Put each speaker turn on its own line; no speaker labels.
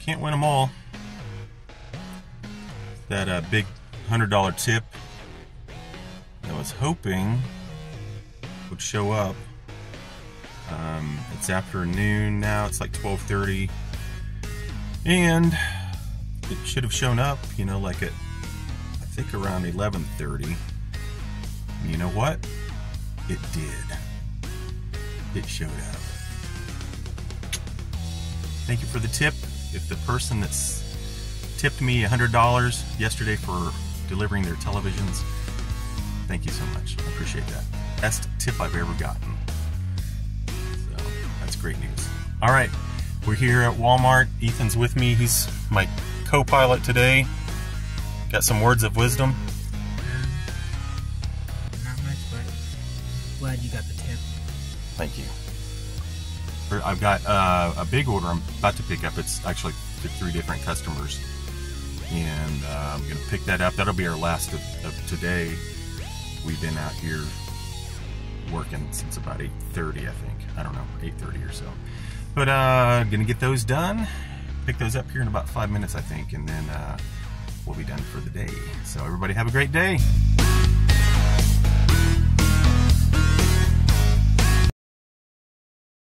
can't win them all. That uh, big $100 tip I was hoping would show up. Um, it's afternoon now, it's like 12.30. And it should have shown up, you know, like at, I think around 11.30. You know what? It did. It showed up. Thank you for the tip. If the person that's tipped me $100 yesterday for delivering their televisions, thank you so much. I appreciate that. Best tip I've ever gotten. So that's great news. All right, we're here at Walmart. Ethan's with me. He's my co-pilot today. Got some words of wisdom.
Not much, but glad you got the tip.
Thank you. I've got uh, a big order I'm about to pick up. It's actually to three different customers. And uh, I'm going to pick that up. That'll be our last of, of, today. We've been out here working since about 8.30, I think. I don't know, 8.30 or so. But uh, going to get those done. Pick those up here in about five minutes, I think. And then uh, we'll be done for the day. So everybody have a great day.